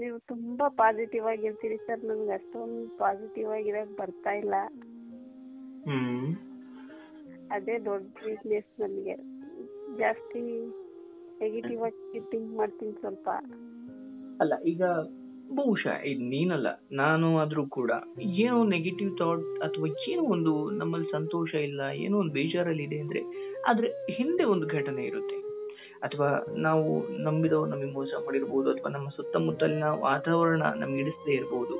ನೀವು ತುಂಬಾ positive ಆಗಿರ್ತೀರಿ sir. ನನ್ಗೆ ಅಷ್ಟೊಂದು ಪಾಸಿಟಿವ್ ಆಗಿರೋಕ್ ಬರ್ತಾ ಇಲ್ಲ. ಅದೇ ದೊಡ್ಡ ವೀಕ್ನೆಸ್ ನನಗೆ ಜಾಸ್ತಿ ನೆಗೆಟಿವ್ ಆಗಿ ಥಿಂಕ್ ಮಾಡ್ತೀನಿ ಸ್ವಲ್ಪ. ಅಲ್ಲ ಈಗ ಬಹುಶಃ ಇದು ನೀನಲ್ಲ ನಾನು ಆದರೂ ಕೂಡ ಏನೋ ನೆಗೆಟಿವ್ ಥಾಟ್ ಅಥವಾ ಏನೋ ಒಂದು ನಮ್ಮಲ್ಲಿ ಸಂತೋಷ ಇಲ್ಲ ಏನೋ ಒಂದು ಬೇಜಾರಲ್ಲಿ ಇದೆ ಅಂದ್ರೆ ಆದ್ರೆ ಹಿಂದೆ ಒಂದು ಘಟನೆ ಇರುತ್ತೆ. ಅಥವಾ ನಾವು ನಂಬಿದವರು ನಮಗೆ ಮೋಸ ಮಾಡಿರ್ಬೋದು ಅಥವಾ ನಮ್ಮ ಸುತ್ತಮುತ್ತಲಿನ ವಾತಾವರಣ ನಮ್ಗೆ ಇಡಿಸದೇ ಇರ್ಬೋದು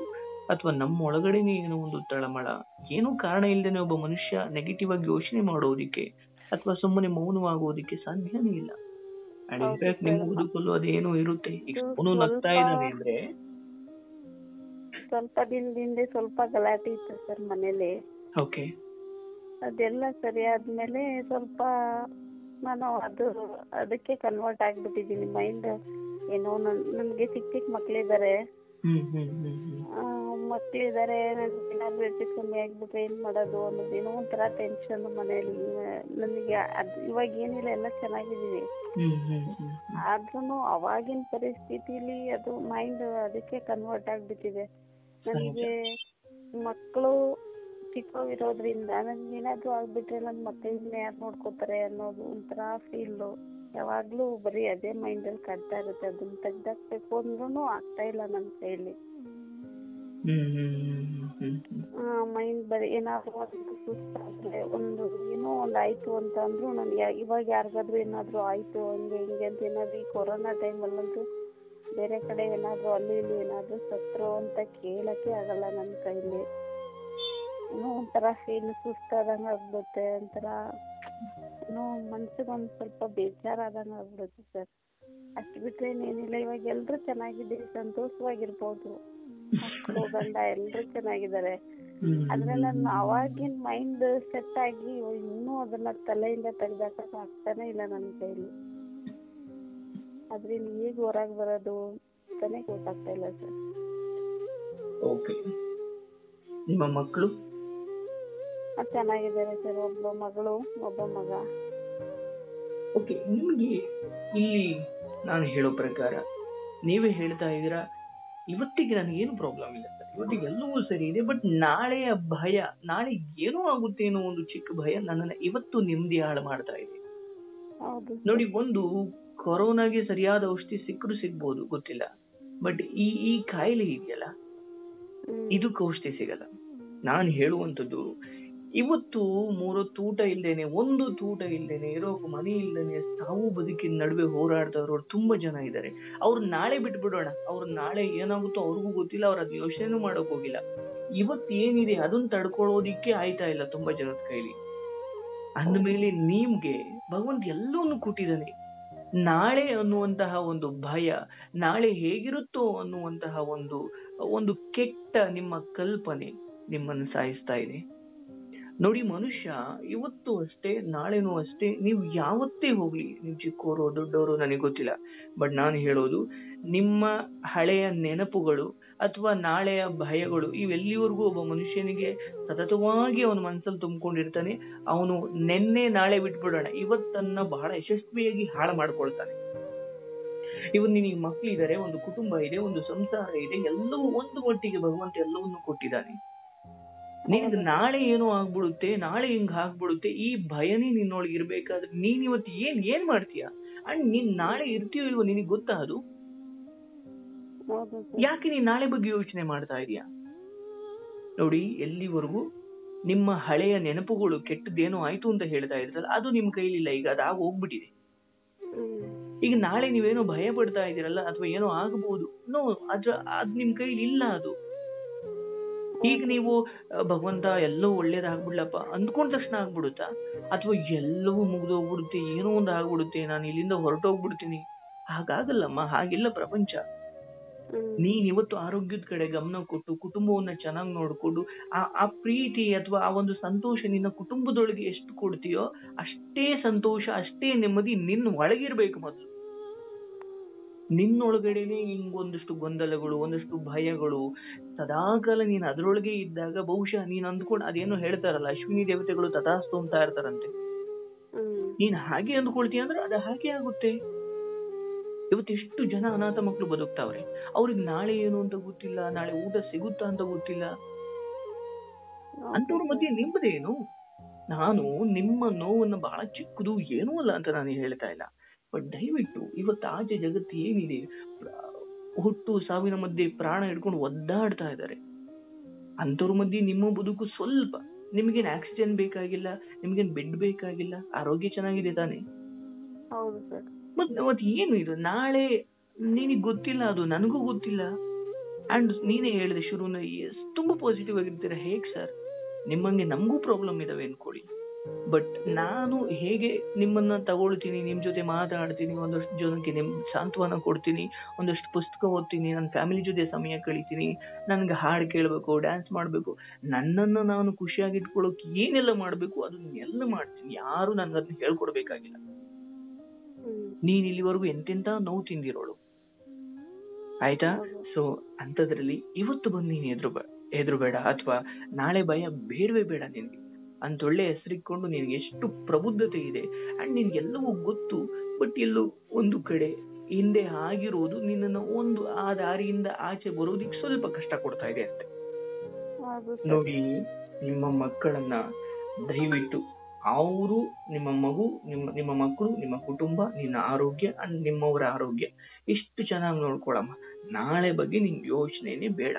ಅಥವಾ ನಮ್ಮ ಒಳಗಡೆನೆ ಏನೋ ಒಂದು ತಳಮಳ ಏನೋ ಕಾರಣ ಇಲ್ಲದೇನೆ ಒಬ್ಬ ಮನುಷ್ಯ ನೆಗೆಟಿವ್ ಆಗಿ ಯೋಚನೆ ಮಾಡೋದಿಕ್ಕೆ ಅಥವಾ ಸುಮ್ಮನೆ ಮೌನವಾಗೋದಿಕ್ಕೆ ಸಾಧ್ಯನೇ ಇಲ್ಲ. And in fact. ಅದೇನೋ ಇರುತ್ತೆ. ಈಗ ಇದು ಅವನು ನಗ್ತಾ ಸ್ವಲ್ಪ- ದಿನದಿಂದ ಅಂದ್ರೆ? ಸ್ವಲ್ಪ ದಿನದ ಸ್ವಲ್ಪ ಗಲಾಟೆ ಇತ್ತು ಸರ್ ಮನೇಲಿ. ಓಕೆ ಅದೆಲ್ಲ ಸರಿ ಆದ್ಮೇಲೆ ಸ್ವಲ್ಪ ನಾನು ಅದು ಅದಕ್ಕೆ ಕನ್ವರ್ಟ್ ಆಗ್ಬಿಟ್ಟಿದ್ದೀನಿ ಮೈಂಡ್ ಏನೋ ನನ್ ನನಗೆ ಚಿಕ್ಕ ಚಿಕ್ಕ ಮಕ್ಕಳಿದ್ದಾರೆ ಮಕ್ಕಳಿದ್ದಾರೆ ನನ್ಗೆ ಏನಾದ್ರು ಹೆಚ್ಚು ಕಮ್ಮಿ ಆಗ್ಬಿಟ್ರೆ ಏನ್ ಮಾಡೋದು ಅನ್ನೋದು ಏನೋ ಒಂಥರ ಟೆನ್ಷನ್ ಮನೇಲಿ. ನನಗೆ ಅದು ಇವಾಗ ಏನಿಲ್ಲ ಎಲ್ಲ ಚೆನ್ನಾಗಿದ್ದೀವಿ. ಆದ್ರೂ ಅವಾಗಿನ ಪರಿಸ್ಥಿತಿಲಿ ಅದು ಮೈಂಡ್ ಅದಕ್ಕೆ ಕನ್ವರ್ಟ್ ಆಗ್ಬಿಟ್ಟಿದೆ. ನನಗೆ ಮಕ್ಕಳು ಚಿಕ್ಕವಿರೋದ್ರಿಂದ ನನ್ಗೆ ಏನಾದ್ರೂ ಆಗ್ಬಿಟ್ರೆ ನನ್ನ ಮಕ್ಕಳನ್ನ ಯಾರು ನೋಡ್ಕೋತಾರೆ ಅನ್ನೋದು ಒಂಥರ ಫೀಲು ಯಾವಾಗ್ಲೂ ಬರೀ ಅದೇ ಮೈಂಡ್ ಅಲ್ಲಿ ಕಾಡ್ತಾ ಇರುತ್ತೆ. ಅದನ್ನ ತೆಗ್ದಾಕ್ಬೇಕು ಅಂದ್ರೂ ಆಗ್ತಾ ಇಲ್ಲ ನನ್ನ ಹ್ಮ್ ಮೈಂಡ್ ಬರೀ ಏನಾದ್ರು ಸುಸ್ತಾದ್ರೆ ಒಂದು ಏನೋ ಒಂದು ಆಯ್ತು ಅಂತ ಅಂದ್ರು ನನ್ಗೆ ಇವಾಗ ಯಾರಿಗಾದ್ರೂ ಏನಾದ್ರು ಆಯ್ತು ಹಂಗೆ ಹಿಂಗೆ ಅಂತ ಏನಾದ್ರು ಈ ಕೊರೋನಾ ಟೈಮಲ್ಲಂತೂ ಬೇರೆ ಕಡೆ ಏನಾದ್ರು ಅಲ್ಲಿ ಇಲ್ಲಿ ಏನಾದ್ರು ಸತ್ರು ಅಂತ ಕೇಳಕ್ಕೆ ಆಗಲ್ಲ ನನ್ನ ಕೈಲಿ. ಒಂಥರ ಫೀಲ್ ಸುಸ್ತಾದಂಗ ಆಗ್ಬಿಡುತ್ತೆ, ಒಂಥರ ಏನೋ ಮನ್ಸಿಗೆ ಒಂದ್ ಸ್ವಲ್ಪ ಬೇಜಾರಾದಂಗ ಆಗ್ಬಿಡುತ್ತೆ ಸರ್ ಅಷ್ಟು ಬಿಟ್ಟರೆ ಏನಿಲ್ಲ, ಇವಾಗ ಎಲ್ಲರೂ ಚೆನ್ನಾಗಿದ್ದೀವಿ, ಸಂತೋಷವಾಗಿರ್ಬೋದು. ಮಕ್ಕಳು ಗಂಡ ಎಲ್ಲರೂ ಚೆನ್ನಾಗಿದ್ದಾರೆ. ಆದ್ರೆ ನನ್ನ ಅವಾಗಿನ ಮೈಂಡ್ ಸೆಟ್ ಆಗಿ ಇನ್ನೂ ಅದನ್ನ ತಲೆಯಿಂದ ತೆಗ್ದಾಕಕ್ ಆಗ್ತಾನೆ ಇಲ್ಲ ನನ್ನ ಕೈಲಿ. ಅದ್ರಿಂದ ಈಗ ಹೊರಗೆ ಬರೋದು ಅಂತಾನೆ ಗೊತ್ತಾಗ್ತಾ ಇಲ್ಲ ಸರ್ ಓಕೆ ನಿಮ್ಮ ಮಕ್ಕಳು ಚೆನ್ನಾಗಿದ್ದಾರೆ ಸರ್ ಒಬ್ಬ ಮಗಳು ಒಬ್ಬ ಮಗ. ಓಕೆ ನಿಮಗೆ ಇಲ್ಲಿ ನಾನು ಹೇಳೋ ಪ್ರಕಾರ ನೀವೇ ಹೇಳ್ತಾ ಇದ್ದೀರಾ ಇವತ್ತಿಗೆ ನನಗೇನು ಪ್ರಾಬ್ಲಮ್ ಇಲ್ಲ ಸರ್. ಇವತ್ತಿಗೆ ಎಲ್ಲವೂ ಸರಿ ಇದೆ ಬಟ್ ನಾಳೆಯ ಭಯ ನಾಳೆ ಏನೋ ಆಗುತ್ತೆ ಅನ್ನೋ ಒಂದು ಚಿಕ್ಕ ಭಯ ನನ್ನನ್ನ ಇವತ್ತು ನೆಮ್ಮದಿ ಹಾಳು ಮಾಡ್ತಾ ಇದೆ. ನೋಡಿ ಒಂದು ಕೊರೋನಾಗೆ ಸರಿಯಾದ ಔಷಧಿ ಸಿಕ್ಕರು ಸಿಗ್ಬೋದು ಗೊತ್ತಿಲ್ಲ. ಬಟ್ ಈ ಈ ಕಾಯಿಲೆ ಇದೆಯಲ್ಲ. ಇದಕ್ಕೆ ಔಷಧಿ ಸಿಗಲ್ಲ. ನಾನು ಹೇಳುವಂಥದ್ದು ಇವತ್ತು ಮೂರೊತ್ತು ಊಟ ಇಲ್ದೇನೆ, ಒಂದು ಊಟ ಇಲ್ದೇನೆ ಇರೋ ಮನೆ ಇಲ್ದೇನೆ, ಸಾವು ಬದುಕಿನ ನಡುವೆ ಹೋರಾಡ್ತವ್ರು ತುಂಬಾ ಜನ ಇದ್ದಾರೆ. ಅವ್ರು ನಾಳೆ ಬಿಟ್ಬಿಡೋಣ, ಅವ್ರು ನಾಳೆ ಏನಾಗುತ್ತೋ ಅವ್ರಿಗೂ ಗೊತ್ತಿಲ್ಲ, ಅವ್ರು ಅದ್ ಯೋಚನೆ ಮಾಡೋಕ್ ಹೋಗಿಲ್ಲ. ಇವತ್ತು ಏನಿದೆ, ಅದನ್ನ ತಡ್ಕೊಳ್ಳೋದಿಕ್ಕೆ ಆಯ್ತಾ ಇಲ್ಲ ತುಂಬಾ ಜನದ ಕೈಲಿ. ಅಂದಮೇಲೆ ನಿಮ್ಗೆ, ಭಗವಂತ ಎಲ್ಲವನ್ನು ಕೊಟ್ಟಿದ್ದಾನೆ. ನಾಳೆ ಅನ್ನುವಂತಹ ಒಂದು ಭಯ, ನಾಳೆ ಹೇಗಿರುತ್ತೋ ಅನ್ನುವಂತಹ ಒಂದು ಒಂದು ಕೆಟ್ಟ ನಿಮ್ಮ ಕಲ್ಪನೆ ನಿಮ್ಮನ್ನು ಸಾಯಿಸ್ತಾ ಇದೆ. ನೋಡಿ ಮನುಷ್ಯ, ಇವತ್ತು ಅಷ್ಟೇ, ನಾಳೆನೂ ಅಷ್ಟೇ, ನೀವು ಯಾವತ್ತೇ ಹೋಗ್ಲಿ, ನೀವು ಚಿಕ್ಕವರು ದೊಡ್ಡವರು ನನಗೆ ಗೊತ್ತಿಲ್ಲ. ಬಟ್ ನಾನು ಹೇಳೋದು, ನಿಮ್ಮ ಹಳೆಯ ನೆನಪುಗಳು ಅಥವಾ ನಾಳೆಯ ಭಯಗಳು, ಇವೆಲ್ಲಿವರೆಗೂ ಒಬ್ಬ ಮನುಷ್ಯನಿಗೆ ಸತತವಾಗಿ ಅವನ ಮನಸ್ಸಲ್ಲಿ ತುಂಬಿಕೊಂಡಿರ್ತಾನೆ, ಅವನು ನೆನ್ನೆ ನಾಳೆ ಬಿಟ್ಬಿಡೋಣ. ಇವತ್ತನ್ನ ಬಹಳ ಯಶಸ್ವಿಯಾಗಿ ಹಾಳು ಮಾಡ್ಕೊಳ್ತಾನೆ. ಇವತ್ತು ನಿನಗೆ ಮಕ್ಕಳಿದ್ದಾರೆ ಒಂದು ಕುಟುಂಬ ಇದೆ, ಒಂದು ಸಂಸಾರ ಇದೆ, ಎಲ್ಲವೂ ಒಂದು ಮಟ್ಟಿಗೆ ಭಗವಂತ ಎಲ್ಲವನ್ನೂ ಕೊಟ್ಟಿದ್ದಾನೆ. ನಿನಗೆ ನಾಳೆ ಏನೋ ಆಗ್ಬಿಡುತ್ತೆ, ನಾಳೆ ಹಿಂಗ್ ಆಗ್ಬಿಡುತ್ತೆ, ಈ ಭಯನೇ ನಿನ್ನೊಳಗೆ ಇರ್ಬೇಕಾದ್ರೆ ನೀನ್ ಇವತ್ತು ಏನ್ ಏನ್ ಮಾಡ್ತೀಯ? ಅಂಡ್ ನೀನ್ ನಾಳೆ ಇರ್ತೀಯೋ ಇಲ್ವೋ ನಿನಗೆ ಗೊತ್ತಾ ಅದು? ಯಾಕೆ ನೀನ್ ನಾಳೆ ಬಗ್ಗೆ ಯೋಚನೆ ಮಾಡ್ತಾ ಇದೀಯಾ? ನೋಡಿ, ಎಲ್ಲಿವರೆಗೂ ನಿಮ್ಮ ಹಳೆಯ ನೆನಪುಗಳು ಕೆಟ್ಟದೇನೋ ಆಯ್ತು ಅಂತ ಹೇಳ್ತಾ ಇದ್ರಲ್ಲ, ಅದು ನಿಮ್ ಕೈಲಿಲ್ಲ, ಈಗ ಅದು ಆಗ ಹೋಗ್ಬಿಟ್ಟಿದೆ. ಈಗ ನಾಳೆ ನೀವೇನೋ ಭಯ ಪಡ್ತಾ ಇದೀರಲ್ಲ, ಅಥವಾ ಏನೋ ಆಗಬಹುದು ನೋ, ಅದ್ರ, ಅದ್ ನಿಮ್ ಕೈಲಿ ಇಲ್ಲ ಅದು. ಈಗ ನೀವು ಭಗವಂತ ಎಲ್ಲವೂ ಒಳ್ಳೇದಾಗ್ಬಿಡ್ಲಪ್ಪ ಅಂದ್ಕೊಂಡ ತಕ್ಷಣ ಆಗ್ಬಿಡುತ್ತಾ? ಅಥವಾ ಎಲ್ಲವೂ ಮುಗ್ದೋಗ್ಬಿಡುತ್ತೆ ಏನೋ ಒಂದು ಆಗ್ಬಿಡುತ್ತೆ ನಾನು ಇಲ್ಲಿಂದ ಹೊರಟೋಗ್ಬಿಡ್ತೀನಿ. ಹಾಗಾಗಲ್ಲಮ್ಮ ಹಾಗಿಲ್ಲ ಪ್ರಪಂಚ. ನೀನ್ ಇವತ್ತು ಆರೋಗ್ಯದ ಕಡೆ ಗಮನ ಕೊಟ್ಟು ಕುಟುಂಬವನ್ನ ಚೆನ್ನಾಗಿ ನೋಡ್ಕೊಂಡು ಆ ಆ ಪ್ರೀತಿ ಅಥವಾ ಆ ಒಂದು ಸಂತೋಷ ನಿನ್ನ ಕುಟುಂಬದೊಳಗೆ ಎಷ್ಟು ಕೊಡ್ತೀಯೋ ಅಷ್ಟೇ ಸಂತೋಷ ಅಷ್ಟೇ ನೆಮ್ಮದಿ ನಿನ್ನ ಒಳಗಿರ್ಬೇಕು ಮೊದಲು. ನಿನ್ನೊಳಗಡೆನೆ ಹಿಂಗೊಂದಷ್ಟು ಗೊಂದಲಗಳು ಒಂದಷ್ಟು ಭಯಗಳು. ಸದಾಕಾಲ ನೀನ್ ಅದ್ರೊಳಗೆ ಇದ್ದಾಗ ಬಹುಶಃ ನೀನ್ ಅಂದ್ಕೊಂಡು ಅದೇನೋ ಹೇಳ್ತಾರಲ್ಲ ಅಶ್ವಿನಿ ದೇವತೆಗಳು ತಥಾಸ್ತು ಅಂತ ಇರ್ತಾರಂತೆ ನೀನ್ ಹಾಗೆ ಅಂದ್ಕೊಳ್ತೀಯ ಅಂದ್ರೆ ಅದು ಹಾಗೆ ಆಗುತ್ತೆ. ಇವತ್ತು ಎಷ್ಟು ಜನ ಅನಾಥ ಮಕ್ಕಳು ಬದುಕ್ತಾವ್ರೆ? ಅವ್ರಿಗೆ ನಾಳೆ ಏನು ಅಂತ ಗೊತ್ತಿಲ್ಲ ನಾಳೆ ಊಟ ಸಿಗುತ್ತಾ ಅಂತ ಗೊತ್ತಿಲ್ಲ. ಅಂತವ್ರ ಮಧ್ಯೆ ನಿಮ್ಮದೇನು? ನಾನು ನಿಮ್ಮ ನೋವನ್ನು ಬಹಳ ಚಿಕ್ಕದು ಏನೂ ಅಲ್ಲ ಅಂತ ನಾನು ಹೇಳ್ತಾ ಇಲ್ಲ. ಬಟ್ ದಯವಿಟ್ಟು ಇವತ್ತು ಆಚೆ ಜಗತ್ತು ಏನಿದೆ ಹುಟ್ಟು ಸಾವಿನ ಮಧ್ಯೆ ಪ್ರಾಣ ಹಿಡ್ಕೊಂಡು ಒದ್ದಾಡ್ತಾ ಇದ್ದಾರೆ. ಅಂಥವ್ರ ಮಧ್ಯೆ ನಿಮ್ಮ ಬದುಕು ಸ್ವಲ್ಪ ನಿಮಗೇನು ಆಕ್ಸಿಜನ್ ಬೇಕಾಗಿಲ್ಲ ನಿಮ್ಗೇನ್ ಬೆಡ್ ಬೇಕಾಗಿಲ್ಲ ಆರೋಗ್ಯ ಚೆನ್ನಾಗಿದೆ ತಾನೆ? ಹೌದು ಸರ್. ಮತ್ ಮತ್ ಏನು ಇದು? ನಾಳೆ ನಿನಗ್ ಗೊತ್ತಿಲ್ಲ ಅದು ನನಗೂ ಗೊತ್ತಿಲ್ಲ. ಅಂಡ್ ನೀನೇ ಹೇಳಿದೆ ಶುರುನ ತುಂಬಾ ಪಾಸಿಟಿವ್ ಆಗಿರ್ತೀರಾ. ಹೇಗ್ ಸರ್? ನಿಮ್ಮಂಗೆ ನಮಗೂ ಪ್ರಾಬ್ಲಮ್ ಇದಾವೆ ಅನ್ಕೊಳ್ಳಿ. ಬಟ್ ನಾನು ಹೇಗೆ ನಿಮ್ಮನ್ನ ತಗೊಳ್ತೀನಿ ನಿಮ್ ಜೊತೆ ಮಾತಾಡ್ತೀನಿ ಒಂದಷ್ಟು ಜನಕ್ಕೆ ನಿಮ್ ಸಾಂತ್ವನ ಕೊಡ್ತೀನಿ ಒಂದಷ್ಟು ಪುಸ್ತಕ ಓದ್ತೀನಿ ನನ್ನ ಫ್ಯಾಮಿಲಿ ಜೊತೆ ಸಮಯ ಕಳಿತೀನಿ ನನ್ಗೆ ಹಾಡು ಕೇಳಬೇಕು ಡ್ಯಾನ್ಸ್ ಮಾಡಬೇಕು ನನ್ನನ್ನ ನಾನು ಖುಷಿಯಾಗಿ ಇಟ್ಕೊಳ್ಳೋಕೆ ಏನೆಲ್ಲ ಮಾಡಬೇಕು ಅದನ್ನೆಲ್ಲ ಮಾಡ್ತೀನಿ. ಯಾರು ನನ್ಗೆ ಅದನ್ನ ಹೇಳ್ಕೊಡ್ಬೇಕಾಗಿಲ್ಲ ನೀನ್ ಇಲ್ಲಿವರೆಗೂ ಎಂತೆಂತ ನೋವು ತಿಂದಿರೋಳು. ಆಯ್ತಾ. ಸೊ ಅಂತದ್ರಲ್ಲಿ ಇವತ್ತು ಬಂದು ನೀನ್ ಎದುರು ಎದುರು ಬೇಡ ಅಥವಾ ನಾಳೆ ಭಯ ಬೇಡವೇ ಬೇಡ ನಿನ್ಗೆ. ಅಂತ ಒಳ್ಳೆ ಹೆಸರಿಕೊಂಡು ನಿನಗೆ ಎಷ್ಟು ಪ್ರಬುದ್ಧತೆ ಇದೆ. ಅಂಡ್ ನಿನಗೆಲ್ಲವೂ ಗೊತ್ತು. ಬಟ್ ಎಲ್ಲೋ ಒಂದು ಕಡೆ ಹಿಂದೆ ಆಗಿರೋದು ನಿನ್ನನ್ನು ಒಂದು ಆ ದಾರಿಯಿಂದ ಆಚೆ ಬರೋದಿಕ್ ಸ್ವಲ್ಪ ಕಷ್ಟ ಕೊಡ್ತಾ ಇದೆ ಅಂತೆ. ನೋಡಿ ನಿಮ್ಮ ಮಕ್ಕಳನ್ನ ದಯವಿಟ್ಟು ಅವರು ನಿಮ್ಮ ಮಗು ನಿಮ್ಮ ನಿಮ್ಮ ಮಕ್ಕಳು ನಿಮ್ಮ ಕುಟುಂಬ ನಿನ್ನ ಆರೋಗ್ಯ ಅಂಡ್ ನಿಮ್ಮವರ ಆರೋಗ್ಯ ಇಷ್ಟು ಚೆನ್ನಾಗಿ ನೋಡ್ಕೊಳಮ್ಮ. ನಾಳೆ ಬಗ್ಗೆ ನಿಮ್ಗೆ ಯೋಚನೆನೇ ಬೇಡ.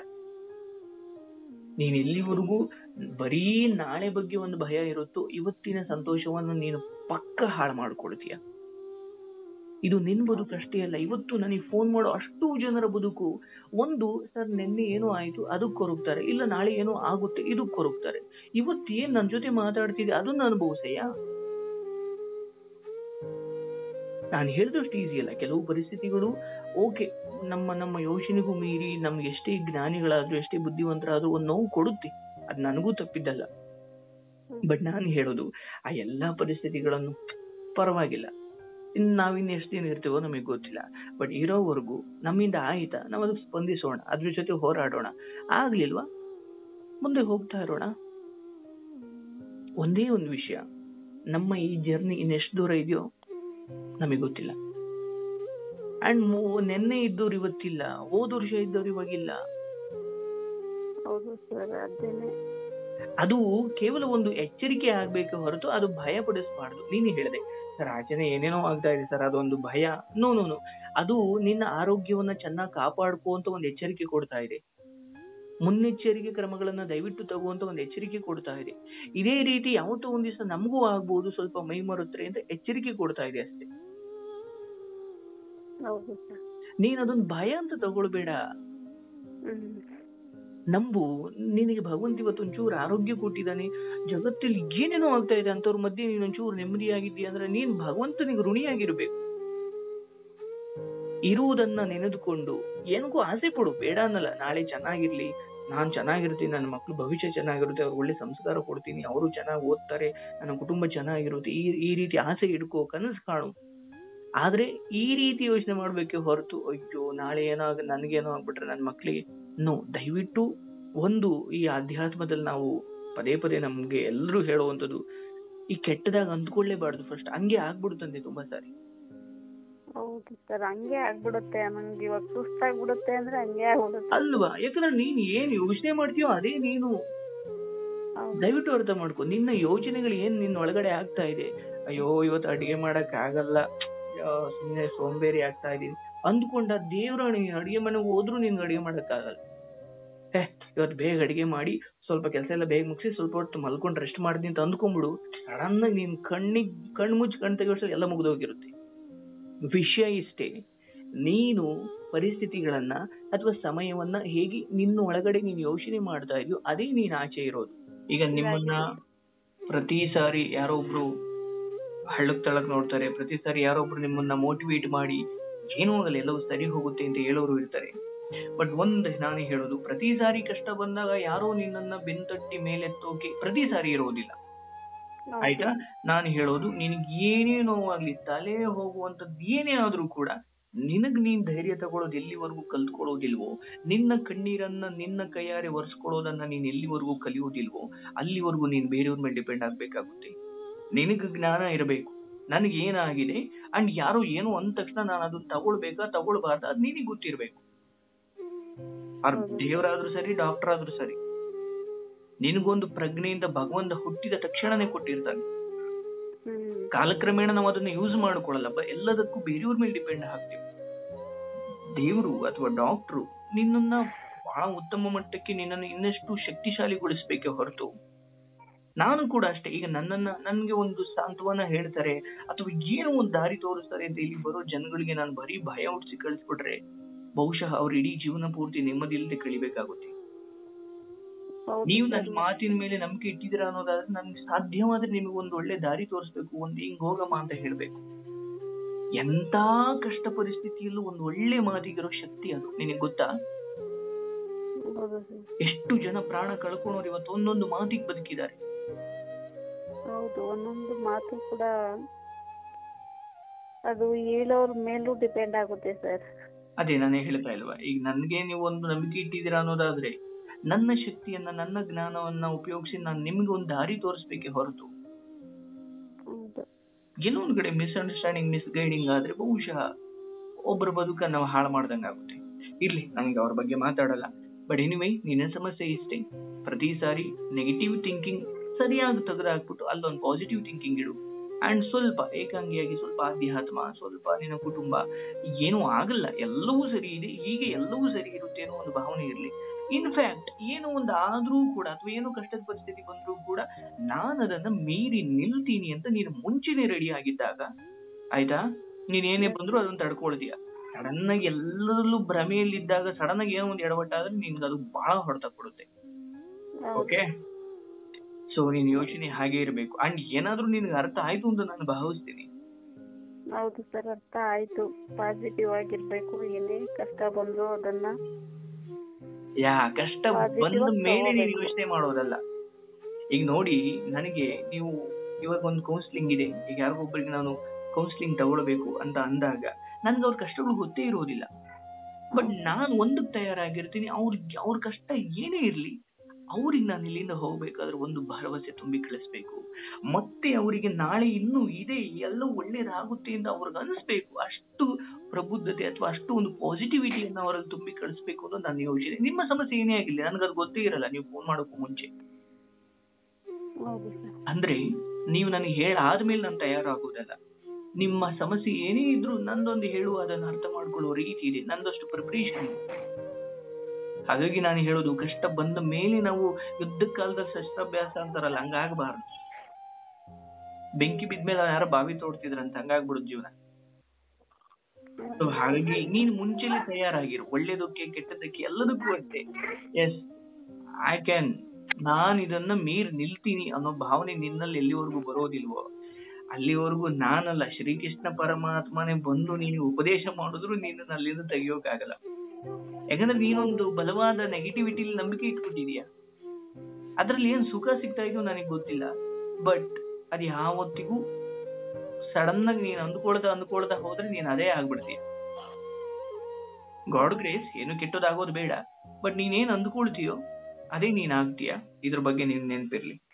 ನೀನ್ ಇಲ್ಲಿವರೆಗೂ ಬರೀ ನಾಳೆ ಬಗ್ಗೆ ಒಂದು ಭಯ ಇರುತ್ತೋ ಇವತ್ತಿನ ಸಂತೋಷವನ್ನು ನೀನು ಪಕ್ಕ ಹಾಳು ಮಾಡ್ಕೊಳ್ತೀಯ. ಇದು ನಿನ್ ಬದುಕು ಅಷ್ಟೇ ಅಲ್ಲ, ಇವತ್ತು ನನಗೆ ಫೋನ್ ಮಾಡೋ ಅಷ್ಟು ಜನರ ಬದುಕು. ಒಂದು, ಸರ್, ನಿನ್ನೆ ಏನೋ ಆಯ್ತು, ಅದಕ್ಕೆ ಕೊರಗ್ತಾರೆ. ಇಲ್ಲ, ನಾಳೆ ಏನೋ ಆಗುತ್ತೆ, ಇದಕ್ಕೆ ಕೊರಗ್ತಾರೆ. ಇವತ್ತು ಏನು ನನ್ ಜೊತೆ ಮಾತಾಡ್ತಿದ್ದೆ ಅದನ್ನ ಅನುಭವಿಸಯ್ಯ? ನಾನು ಹೇಳಿದಷ್ಟು ಈಸಿ ಅಲ್ಲ. ಕೆಲವು ಪರಿಸ್ಥಿತಿಗಳು ಓಕೆ ನಮ್ಮ ನಮ್ಮ ಯೋಚನೆಗೂ ಮೀರಿ ನಮ್ಗೆ ಎಷ್ಟೇ ಜ್ಞಾನಿಗಳಾದ್ರೂ ಎಷ್ಟೇ ಬುದ್ಧಿವಂತರಾದ್ರೂ ಒಂದು ನೋವು ಕೊಡುತ್ತೆ. ಅದು ನನಗೂ ತಪ್ಪಿದ್ದಲ್ಲ. ಬಟ್ ನಾನು ಹೇಳೋದು ಆ ಎಲ್ಲಾ ಪರಿಸ್ಥಿತಿಗಳನ್ನು ಪರವಾಗಿಲ್ಲ. ಇನ್ನು ನಾವಿನ್ ಎಷ್ಟು ದಿನ ಇರ್ತೀವೋ ನಮಗೆ ಗೊತ್ತಿಲ್ಲ. ಬಟ್ ಇರೋವರೆಗೂ ನಮ್ಮಿಂದ ಆಯಿತಾ? ನಾವು ಅದಕ್ಕೆ ಸ್ಪಂದಿಸೋಣ. ಅದ್ರ ಜೊತೆ ಹೋರಾಡೋಣ. ಆಗ್ಲಿಲ್ವಾ? ಮುಂದೆ ಹೋಗ್ತಾ ಇರೋಣ. ಒಂದೇ ಒಂದು ವಿಷಯ. ನಮ್ಮ ಈ ಜರ್ನಿ ಇನ್ನೆಷ್ಟು ದೂರ ಇದೆಯೋ ನಮಗೆ ಗೊತ್ತಿಲ್ಲ. ಅಂಡ್ ನೆನ್ನೆ ಇದ್ದವ್ರು ಇವತ್ತಿಲ್ಲ ಹೋದ ವರ್ಷ ಇದ್ದವ್ರು ಇವಾಗಿಲ್ಲ. ಹೌದು ಸರ್ ಅದೇನೆ. ಅದು ಕೇವಲ ಒಂದು ಎಚ್ಚರಿಕೆ ಆಗ್ಬೇಕು ಹೊರತು ಅದು ಭಯ ಪಡಿಸಬಾರ್ದು. ನೀನು ಹೇಳಿದೆ ಸರ್ ಆಚೆನೆ ಏನೇನೋ ಆಗ್ತಾ ಇದೆ ಸರ್ ಅದೊಂದು ಭಯ. ನೋ ನೋ ನೋ ಅದು ನಿನ್ನ ಆರೋಗ್ಯವನ್ನ ಚೆನ್ನಾಗಿ ಕಾಪಾಡ್ಕೋ ಅಂತ ಒಂದು ಎಚ್ಚರಿಕೆ ಕೊಡ್ತಾ ಇದೆ. ಮುನ್ನೆಚ್ಚರಿಕೆ ಕ್ರಮಗಳನ್ನ ದಯವಿಟ್ಟು ತಗುವಂತ ಒಂದು ಎಚ್ಚರಿಕೆ ಕೊಡ್ತಾ ಇದೆ. ಇದೇ ರೀತಿ ಯಾವತ್ತೋ ಒಂದ್ ದಿವಸ ನಮಗೂ ಆಗ್ಬಹುದು ಸ್ವಲ್ಪ ಮೈ ಮರುತ್ರೆ ಅಂತ ಎಚ್ಚರಿಕೆ ಕೊಡ್ತಾ ಇದೆ ಅಷ್ಟೇ. ನೀನ್ ಅದೊಂದು ಭಯ ಅಂತ ತಗೊಳ್ಬೇಡ. ನಂಬು ನಿನಗೆ ಭಗವಂತ ಇವತ್ತು ಒಂಚೂರು ಆರೋಗ್ಯ ಕೊಟ್ಟಿದ್ದಾನೆ. ಜಗತ್ತಲ್ಲಿ ಏನೇನೋ ಆಗ್ತಾ ಇದೆ ಅಂತವ್ರ ಮಧ್ಯೆ ನೀನ್ ಒಂಚೂರು ನೆಮ್ಮದಿಯಾಗಿದ್ದೀಯ ಅಂದ್ರೆ ನೀನ್ ಭಗವಂತನಿಗೆ ಋಣಿಯಾಗಿರ್ಬೇಕು. ಇರುವುದನ್ನ ನೆನೆದುಕೊಂಡು ಏನಕ್ಕೂ ಆಸೆ ಪಡು, ಬೇಡ ಅನ್ನಲ್ಲ, ನಾಳೆ ಚೆನ್ನಾಗಿರ್ಲಿ, ನಾನ್ ಚೆನ್ನಾಗಿರ್ತೀನಿ, ನನ್ನ ಮಕ್ಳು ಭವಿಷ್ಯ ಚೆನ್ನಾಗಿರುತ್ತೆ, ಅವ್ರಿಗೆ ಒಳ್ಳೆ ಸಂಸ್ಕಾರ ಕೊಡ್ತೀನಿ, ಅವರು ಚೆನ್ನಾಗಿ ಓದ್ತಾರೆ, ನನ್ನ ಕುಟುಂಬ ಚೆನ್ನಾಗಿರುತ್ತೆ, ಈ ಈ ರೀತಿ ಆಸೆ ಇಡ್ಕೋ ಕನಸು ಕಾಣು. ಆದ್ರೆ ಈ ರೀತಿ ಯೋಚನೆ ಮಾಡ್ಬೇಕೆ ಹೊರತು, ಅಯ್ಯೋ, ನಾಳೆ ಏನೋ ಆಗ, ನನ್ಗೇನೋ ಆಗ್ಬಿಟ್ರೆ ನನ್ನ ಮಕ್ಳಿಗೆ. ನೋ ದಯವಿಟ್ಟು ಒಂದು ಈ ಅಧ್ಯಾತ್ಮದಲ್ಲಿ ನಾವು ಪದೇ ಪದೇ ನಮ್ಗೆ ಎಲ್ಲರೂ ಹೇಳುವಂಥದ್ದು, ಈ ಕೆಟ್ಟದಾಗ ಅಂದ್ಕೊಳ್ಳೇಬಾರ್ದು ಫಸ್ಟ್ ಹಂಗೆ ಆಗ್ಬಿಡುತ್ತಂತೆ ತುಂಬಾ ಸಾರಿ. ಹೌದು ಸರ್ ಹಂಗೆ ಆಗ್ಬಿಡುತ್ತೆ. ನಂಗೆ ಇವಾಗ ಸುಸ್ತಾಗ್ಬಿಡುತ್ತೆ ಅಂದ್ರೆ ಹಂಗೆ ಆಗ್ಬಿಡುತ್ತೆ. ಅಲ್ವಾ? ಯಾಕಂದ್ರೆ ನೀನ್ ಏನ್ ಯೋಚನೆ ಮಾಡ್ತೀಯೋ ಅದೇ ನೀನು. ದಯವಿಟ್ಟು ಅರ್ಥ ಮಾಡ್ಕೊ. ನಿನ್ನ ಯೋಚನೆಗಳು ಏನ್ ನಿನ್ನ ಒಳಗಡೆ ಆಗ್ತಾ ಇದೆ? ಅಯ್ಯೋ ಇವತ್ತು ಅಡಿಗೆ ಮಾಡಕ್ ಆಗಲ್ಲ. ಸುಮ್ಮನೆ ಸೋಂಬೇರಿ ಆಗ್ತಾ ಇದೀನಿ. ಅಂದ್ಕೊಂಡ ದೇವ್ರ ನೀನ್ ಅಡಿಗೆ ಮನೆಗೆ ಹೋದ್ರು ನಿನ್ ಅಡಿಗೆ ಮಾಡಕ್ ಆಗಲ್ಲ ಹೇ ಇವತ್ತು ಬೇಗ ಅಡಿಗೆ ಮಾಡಿ ಸ್ವಲ್ಪ ಕೆಲಸ ಎಲ್ಲ ಬೇಗ ಮುಗಿಸಿ ಸ್ವಲ್ಪ ಹೊತ್ತು ಮಲ್ಕೊಂಡು ರೆಸ್ಟ್ ಮಾಡಿದ್ನಿ ಅಂತ ಅಂದ್ಕೊಂಡ್ಬಿಡು. ಸಡನ್ ಆಗಿ ನೀನ್ ಕಣ್ಣಿಗ್ ಕಣ್ಣು ಮುಚ್ಚಿ ಕಣ್ ತೆಗಿಯೋಷ್ಟು ಎಲ್ಲ ಮುಗ್ದೋಗಿರುತ್ತೆ. ವಿಷಯ ಇಷ್ಟೇ. ನೀನು ಪರಿಸ್ಥಿತಿಗಳನ್ನ ಅಥವಾ ಸಮಯವನ್ನ ಹೇಗೆ ನಿನ್ನ ಒಳಗಡೆ ನೀನು ಯೋಚನೆ ಮಾಡ್ತಾ ಇದೆಯೋ ಅದೇ ನೀನ್ ಆಚೆ ಇರೋದು. ಈಗ ನಿಮ್ಮನ್ನ ಪ್ರತಿ ಸಾರಿ ಯಾರೋ ಒಬ್ರು ಹಳ್ಳಕ್ ತಳಕ್ ನೋಡ್ತಾರೆ, ಪ್ರತಿ ಸಾರಿ ಯಾರೋ ಒಬ್ರು ನಿಮ್ಮನ್ನ ಮೋಟಿವೇಟ್ ಮಾಡಿ ಏನೂ ಆಗಲ್ಲ ಎಲ್ಲವೂ ಸರಿ ಹೋಗುತ್ತೆ ಅಂತ ಹೇಳೋರು ಇರ್ತಾರೆ. ಬಟ್ ಒಂದ್ ನಾನು ಹೇಳೋದು, ಪ್ರತಿ ಸಾರಿ ಕಷ್ಟ ಬಂದಾಗ ಯಾರೋ ನಿನ್ನನ್ನ ಬೆನ್ತಟ್ಟಿ ಮೇಲೆತ್ತೋಕೆ ಪ್ರತಿ ಸಾರಿ ಇರೋದಿಲ್ಲ. ಆಯ್ತಾ? ನಾನು ಹೇಳೋದು ನಿನಗ್ ಏನೇ ನೋವಾಗ್ಲಿ ತಲೆ ಹೋಗುವಂತದ್ದು ಏನೇ ಆದ್ರೂ ಕೂಡ ನಿನಗ್ ನೀನ್ ಧೈರ್ಯ ತಗೊಳ್ಳೋದು ಎಲ್ಲಿವರೆಗೂ ಕಲ್ತ್ಕೊಳ್ಳೋದಿಲ್ವೋ ನಿನ್ನ ಕಣ್ಣೀರನ್ನ ನಿನ್ನ ಕೈಯಾರೆ ಒರೆಸ್ಕೊಳ್ಳೋದನ್ನ ನೀನ್ ಎಲ್ಲಿವರೆಗೂ ಕಲಿಯೋದಿಲ್ವೋ ಅಲ್ಲಿವರೆಗೂ ನೀನ್ ಬೇರೆಯವ್ರ ಮೇಲೆ ಡಿಪೆಂಡ್ ಆಗ್ಬೇಕಾಗುತ್ತೆ. ನಿನಗ್ ಜ್ಞಾನ ಇರಬೇಕು. ನನಗೆ ಏನಾಗಿದೆ? ಅಂಡ್ ಯಾರು ಏನು ಅಂದ ತಕ್ಷಣ ನಾನು ಅದನ್ನ ತಗೊಳ್ಬೇಕಾ ತಗೊಳ್ಬಾರ್ದ ಅದ್ ನಿನಗೆ ಗೊತ್ತಿರ್ಬೇಕು. ದೇವರಾದ್ರೂ ಸರಿ ಡಾಕ್ಟರ್ ಆದ್ರೂ ಸರಿ. ನಿನಗೊಂದು ಪ್ರಜ್ಞೆಯಿಂದ ಭಗವಂತ ಹುಟ್ಟಿದ ತಕ್ಷಣನೇ ಕೊಟ್ಟಿರ್ತಾನೆ. ಕಾಲಕ್ರಮೇಣ ನಾವು ಅದನ್ನ ಯೂಸ್ ಮಾಡ್ಕೊಳ್ಳಲ್ಲ ಎಲ್ಲದಕ್ಕೂ ಬೇರೆಯವ್ರ ಮೇಲೆ ಡಿಪೆಂಡ್ ಆಗ್ತೀವಿ. ದೇವರು ಅಥವಾ ಡಾಕ್ಟ್ರು ನಿನ್ನನ್ನ ಬಹಳ ಉತ್ತಮ ಮಟ್ಟಕ್ಕೆ ನಿನ್ನನ್ನು ಇನ್ನಷ್ಟು ಶಕ್ತಿಶಾಲಿಗೊಳಿಸ್ಬೇಕೆ ಹೊರತು ನಾನು ಕೂಡ ಅಷ್ಟೇ ಈಗ ನನ್ನನ್ನ ನನ್ಗೆ ಒಂದು ಸಾಂತ್ವನ ಹೇಳ್ತಾರೆ ಅಥವಾ ಏನೋ ಒಂದು ದಾರಿ ತೋರಿಸ್ತಾರೆ ಅಂತ ಇಲ್ಲಿ ಬರೋ ಜನಗಳಿಗೆ ನಾನು ಬರೀ ಭಯ ಹುಟ್ಟಿಸಿ ಕಳಿಸ್ಬಿಟ್ರೆ ಬಹುಶಃ ಅವ್ರ ಇಡೀ ಜೀವನ ಪೂರ್ತಿ ನೆಮ್ಮದಿ ಇಲ್ಲದೆ ಕಳಿಬೇಕಾಗುತ್ತೆ. ನೀವು. ನನ್ನ ಮಾತಿನ ಮೇಲೆ ನಂಬಿಕೆ ಇಟ್ಟಿದ್ದೀರಾ ಅನ್ನೋದಾದ್ರೆ ನನ್ಗೆ ಸಾಧ್ಯವಾದ್ರೆ ನಿಮಗೆ ಒಂದು ಒಳ್ಳೆ ದಾರಿ ತೋರಿಸ್ಬೇಕು ಒಂದು ಹಿಂಗ್ ಹೋಗಮ್ಮ ಅಂತ ಹೇಳ್ಬೇಕು. ಎಂತ ಕಷ್ಟ ಪರಿಸ್ಥಿತಿಯಲ್ಲೂ ಒಂದು ಒಳ್ಳೆ ಮಾತಿಗಿರೋ ಶಕ್ತಿ ಅದು ನಿನಗೆ ಗೊತ್ತಾ? ಎಷ್ಟು ಜನ ಪ್ರಾಣ ಕಳ್ಕೊಂಡವ್ರು ಇವತ್ತು ಒಂದೊಂದು ಮಾತಿಗೆ ಬದುಕಿದ್ದಾರೆ. ಹೌದು ಒಂದೊಂದು ಮಾತು ಕೂಡ ಅದು ಹೇಳೋರ್ ಮೇಲೂ ಡಿಪೆಂಡ್ ಆಗುತ್ತೆ ಸರ್. ಅದೇ ನಾನು ಹೇಳ್ತಾ ಇಲ್ವಾ ಈಗ ನನ್ಗೆ ನೀವು ಒಂದು ನಂಬಿಕೆ ಇಟ್ಟಿದ್ದೀರಾ ಅನ್ನೋದಾದ್ರೆ ನನ್ನ ಶಕ್ತಿಯನ್ನ ನನ್ನ ಜ್ಞಾನವನ್ನ ಉಪಯೋಗಿಸಿ ನಾನು ನಿಮ್ಗೆ ಒಂದು ದಾರಿ ತೋರಿಸ್ಬೇಕೆ ಹೊರತು. ಏನೋ ಒಂದ್ ಕಡೆ ಮಿಸ್ಅಂಡರ್ಸ್ಟ್ಯಾಂಡಿಂಗ್ ಮಿಸ್ಗೈಡಿಂಗ್ ಆದ್ರೆ ಬಹುಶಃ ಒಬ್ಬರ ಬದುಕ ನಾವು ಹಾಳು ಮಾಡ್ದಂಗ ಆಗುತ್ತೆ. ಇರ್ಲಿ ನನಗೆ ಅವ್ರ ಬಗ್ಗೆ ಮಾತಾಡಲ್ಲ. ಬಟ್ ಎನಿವೇ ನಿನ್ನ ಸಮಸ್ಯೆ ಇಷ್ಟೇ. ಪ್ರತಿ ಸಾರಿ ನೆಗೆಟಿವ್ ಥಿಂಕಿಂಗ್ ಸರಿಯಾಗಿ ತೆಗೆದಾಕ್ಬಿಟ್ಟು ಅಲ್ಲೊಂದು ಪಾಸಿಟಿವ್ ಥಿಂಕಿಂಗ್ ಇಡು. ಅಂಡ್ ಸ್ವಲ್ಪ ಏಕಾಂಗಿಯಾಗಿ ಸ್ವಲ್ಪ ಅಧ್ಯಾತ್ಮ ಸ್ವಲ್ಪ ನಿನ್ನ ಕುಟುಂಬ ಏನೂ ಆಗಲ್ಲ. ಎಲ್ಲವೂ ಸರಿ ಇದೆ. ಹೀಗೆ ಎಲ್ಲವೂ ಸರಿ ಇರುತ್ತೆ ಅನ್ನೋ ಒಂದು ಭಾವನೆ ಇರಲಿ. ಇನ್ಫ್ಯಾಕ್ಟ್ ಏನೋ ಒಂದು ಆದ್ರೂ ಕೂಡ ಅಥವಾ ಏನು ಕಷ್ಟದ ಪರಿಸ್ಥಿತಿ ಬಂದ್ರೂ ಕೂಡ ನಾನು ಅದನ್ನ ಮೀರಿ ನಿಲ್ತೀನಿ ಅಂತ ನೀನು ಮುಂಚೆನೆ ರೆಡಿ ಆಗಿದ್ದಾಗ ಆಯ್ತಾ? ನೀನ್ ಏನೇ ಬಂದ್ರು ಅದನ್ನ ತಡ್ಕೊಳ್ತೀಯ. ಸಡನ್ ಆಗಿ ಎಲ್ಲದರಲ್ಲೂ ಭ್ರಮೆಯಲ್ಲಿದ್ದಾಗ ಸಡನ್ ಆಗಿ ಏನೋ ಒಂದು ಎಡವಟ್ಟಾದ್ರೆ ನಿನ್ಗೆ ಅದು ಬಹಳ ಹೊಡೆತ ಕೊಡುತ್ತೆ ಓಕೆ ಸೊ ನಿನ್ ಯೋಚನೆ ಹಾಗೆ ಇರಬೇಕು. ಅಂಡ್ ಏನಾದ್ರೂ ನಿನ್ಗೆ ಅರ್ಥ ಆಯ್ತು ಅಂತ ನಾನು ಭಾವಿಸ್ತೀನಿ. ಹೌದು ಸರ್ ಅರ್ಥ ಆಯ್ತು. ಪಾಸಿಟಿವ್ ಆಗಿರ್ಬೇಕು. ಏನೇ ಕಷ್ಟ ಬಂದ್ರು ಅದನ್ನ ಯಾ ಕಷ್ಟ ಬಂದ ಮೇಲೆ ನೀವು ಯೋಚನೆ ಮಾಡೋದಲ್ಲ. ಈಗ ನೋಡಿ ನನಗೆ ನೀವು ಇವಾಗ ಒಂದು ಕೌನ್ಸಿಲಿಂಗ್ ಇದೆ. ಈಗ ಯಾರಿಗೊಬ್ಬರಿಗೆ ನಾನು ಕೌನ್ಸಿಲಿಂಗ್ ತಗೊಳ್ಬೇಕು ಅಂತ ಅಂದಾಗ ನನ್ಗೆ ಅವ್ರ ಕಷ್ಟಗಳು ಗೊತ್ತೇ ಇರೋದಿಲ್ಲ ಬಟ್ ನಾನು ಒಂದಕ್ಕೆ ತಯಾರಾಗಿರ್ತೀನಿ ಅವ್ರಿಗೆ ಅವ್ರ ಕಷ್ಟ ಏನೇ ಇರ್ಲಿ ಅವ್ರಿಗೆ ನಾನು ಇಲ್ಲಿಂದ ಹೋಗ್ಬೇಕಾದ್ರೆ ಒಂದು ಭರವಸೆ ತುಂಬಿ ಕಳಿಸ್ಬೇಕು. ಮತ್ತೆ ಅವರಿಗೆ ನಾಳೆ ಇನ್ನೂ ಇದೆ ಎಲ್ಲ ಒಳ್ಳೇದಾಗುತ್ತೆ ಅಂತ ಅವ್ರಿಗೆ ಅನಿಸ್ಬೇಕು. ಅಷ್ಟು ಪ್ರಬುದ್ಧತೆ ಅಥವಾ ಅಷ್ಟು ಒಂದು ಪಾಸಿಟಿವಿಟಿಯನ್ನು ಅವರಲ್ಲಿ ತುಂಬಿ ಕಳಿಸ್ಬೇಕು ಅಂತ ನನ್ನ ಯೋಚನೆ ನಿಮ್ಮ ಸಮಸ್ಯೆ ಏನೇ ಆಗಿಲ್ಲ ನನಗೆ ಅದು ಗೊತ್ತೇ ಇರಲ್ಲ ನೀವು ಫೋನ್ ಮಾಡೋಕ್ಕೂ ಮುಂಚೆ. ಅಂದ್ರೆ ನೀವು ನನಗೆ ಹೇಳಾದ್ಮೇಲೆ ನಾನು ತಯಾರಾಗೋದಲ್ಲ. ನಿಮ್ಮ ಸಮಸ್ಯೆ ಏನೇ ಇದ್ರೂ ನಂದೊಂದು ಹೇಳುವ ಅದನ್ನು ಅರ್ಥ ಮಾಡ್ಕೊಳ್ಳೋ ರೀತಿ ಇದೆ. ನಂದಷ್ಟು ಪ್ರಿಪರೇಷನ್ ಹಾಗಾಗಿ ನಾನು ಹೇಳೋದು ಕಷ್ಟ ಬಂದ ಮೇಲೆ ನಾವು ಯುದ್ಧ ಕಾಲದ ಶಸ್ತ್ರಾಭ್ಯಾಸ ಅಂತಾರಲ್ಲ, ಹಂಗಾಗಬಾರ್ದು. ಬೆಂಕಿ ಬಿದ್ಮೇಲೆ ಯಾರ ಬಾವಿ ತೋಡ್ತಿದ್ರಂತ ಹಂಗಾಗ್ಬಿಡುದು ಜೀವನ. ಹಾಗಾಗಿ ನೀನು ಮುಂಚೆಲಿ ತಯಾರಾಗಿರು. ಒಳ್ಳೇದಕ್ಕೆ ಕೆಟ್ಟದಕ್ಕೆ ಎಲ್ಲದಕ್ಕೂ ಅಷ್ಟೇ. ಎಸ್ ಐ ಕ್ಯಾನ್ ನಾನ್ ಇದನ್ನ ಮೀರ್ ನಿಲ್ತೀನಿ ಅನ್ನೋ ಭಾವನೆ ನಿನ್ನಲ್ಲಿ ಎಲ್ಲಿವರೆಗೂ ಬರೋದಿಲ್ವೋ? ಅಲ್ಲಿವರೆಗೂ ನಾನಲ್ಲ. ಶ್ರೀಕೃಷ್ಣ ಪರಮಾತ್ಮನೇ ಬಂದು ನೀನು ಉಪದೇಶ ಮಾಡಿದ್ರು ನೀನು ಅಲ್ಲಿಂದ ತೆಗಿಯೋಕಾಗಲ್ಲ. ಯಾಕಂದ್ರೆ ನೀನೊಂದು ಬಲವಾದ ನೆಗೆಟಿವಿಟಿ ನಂಬಿಕೆ ಇಟ್ಬಿಟ್ಟಿದೀಯ ಅದ್ರಲ್ಲಿ ಏನ್ ಸುಖ ಸಿಗ್ತಾ ಇದೆಯೋ ನನಗೆ ಗೊತ್ತಿಲ್ಲ. ಬಟ್ ಅದು ಯಾವತ್ತಿಗೂ ಸಡನ್ ಆಗಿ ನೀನ್ ಅಂದ್ಕೊಳ್ದ ಅಂದ್ಕೊಳ್ದ ಹೋದ್ರೆ ನೀನ್ ಅದೇ ಆಗ್ಬಿಡ್ತೀಯ. ಗಾಡ್ ಗ್ರೇಸ್ ಏನು ಕೆಟ್ಟದಾಗೋದು ಬೇಡ. ಬಟ್ ನೀನೇನು ಅಂದ್ಕೊಳ್ತೀಯೋ ಅದೇ ನೀನ್ ಆಗ್ತೀಯ. ಇದ್ರ ಬಗ್ಗೆ ನೀನು ನೆನ್ಪಿರ್ಲಿ.